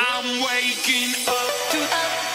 I'm waking up to